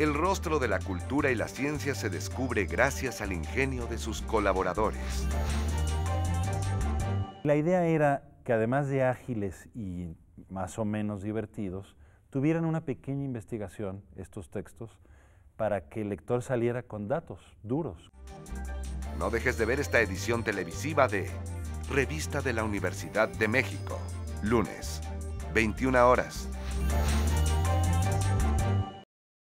el rostro de la cultura y la ciencia se descubre gracias al ingenio de sus colaboradores. La idea era que además de ágiles y más o menos divertidos, tuvieran una pequeña investigación estos textos para que el lector saliera con datos duros. No dejes de ver esta edición televisiva de Revista de la Universidad de México, lunes, 21 horas.